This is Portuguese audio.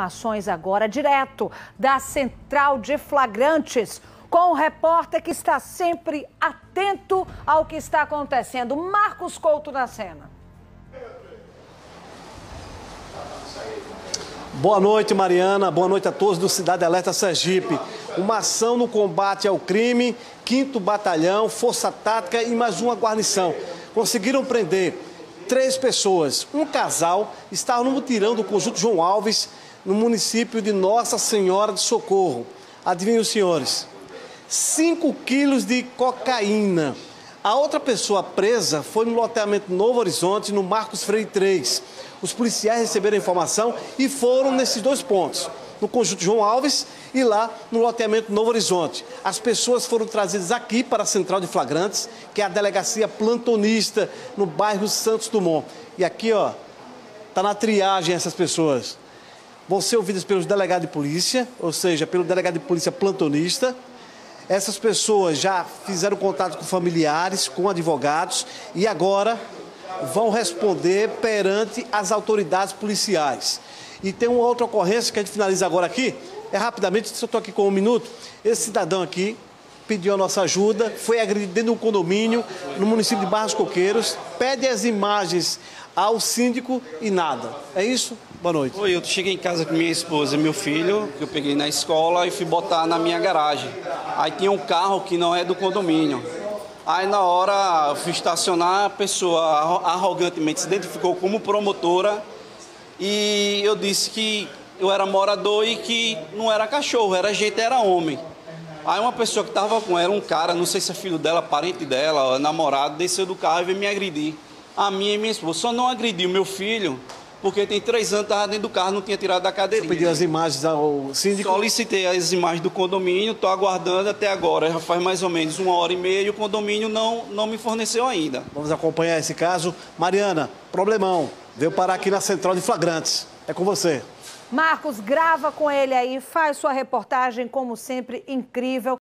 Informações agora direto da Central de Flagrantes com o repórter que está sempre atento ao que está acontecendo, Marcos Couto na cena. Boa noite, Mariana. Boa noite a todos do Cidade Alerta Sergipe. Uma ação no combate ao crime, 5 Batalhão, Força Tática e mais uma guarnição. Conseguiram prender três pessoas. Um casal estava no mutirão do conjunto João Alves, no município de Nossa Senhora de Socorro. Adivinhem os senhores? 5 quilos de cocaína. A outra pessoa presa foi no loteamento Novo Horizonte, no Marcos Freire 3. Os policiais receberam a informação e foram nesses dois pontos, no conjunto João Alves e lá no loteamento Novo Horizonte. As pessoas foram trazidas aqui para a Central de Flagrantes, que é a delegacia plantonista no bairro Santos Dumont. E aqui, ó, tá na triagem essas pessoas vão ser ouvidas pelos delegados de polícia, ou seja, pelo delegado de polícia plantonista. Essas pessoas já fizeram contato com familiares, com advogados e agora vão responder perante as autoridades policiais. E tem uma outra ocorrência que a gente finaliza agora aqui. É rapidamente, eu estou aqui com um minuto, esse cidadão aqui pediu a nossa ajuda, foi agredido um condomínio no município de Barros Coqueiros, pede as imagens ao síndico e nada. É isso? Boa noite. Oi, eu cheguei em casa com minha esposa e meu filho, que eu peguei na escola e fui botar na minha garagem. Aí tinha um carro que não é do condomínio. Aí na hora eu fui estacionar, a pessoa arrogantemente se identificou como promotora e eu disse que eu era morador e que não era cachorro, era gente, era homem. Aí uma pessoa que estava com ela, um cara, não sei se é filho dela, parente dela, namorado, desceu do carro e veio me agredir. A minha e minha esposa só não agrediu meu filho porque tem três anos, estava dentro do carro, não tinha tirado da cadeirinha. Você pediu as imagens ao síndico? Solicitei as imagens do condomínio, estou aguardando até agora, já faz mais ou menos uma hora e meia e o condomínio não, não me forneceu ainda. Vamos acompanhar esse caso. Mariana, problemão, veio parar aqui na Central de Flagrantes. É com você. Marcos, grava com ele aí, faz sua reportagem, como sempre, incrível.